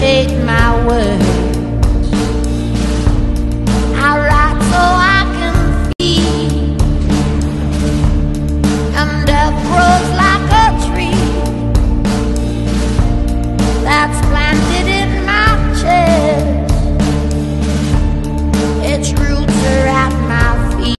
take